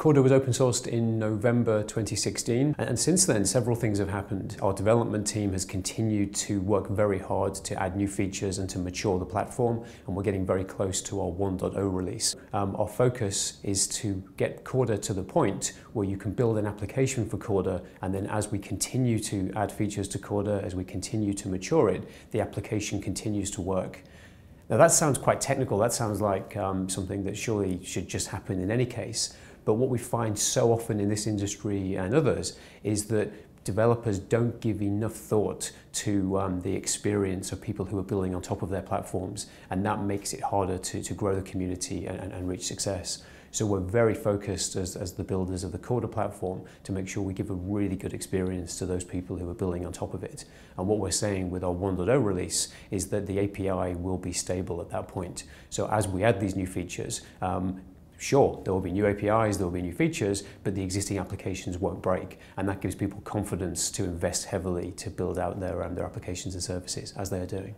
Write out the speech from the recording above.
Corda was open sourced in November 2016, and since then, several things have happened. Our development team has continued to work very hard to add new features and to mature the platform, and we're getting very close to our 1.0 release. Um, our focus is to get Corda to the point where you can build an application for Corda, and then as we continue to add features to Corda, as we continue to mature it, the application continues to work. Now that sounds quite technical, that sounds like um, something that surely should just happen in any case. But what we find so often in this industry and others is that developers don't give enough thought to um, the experience of people who are building on top of their platforms and that makes it harder to, to grow the community and, and reach success. So we're very focused as, as the builders of the Corda platform to make sure we give a really good experience to those people who are building on top of it. And what we're saying with our 1.0 release is that the API will be stable at that point. So as we add these new features, um, Sure, there will be new APIs, there will be new features, but the existing applications won't break. And that gives people confidence to invest heavily to build out their, um, their applications and services as they are doing.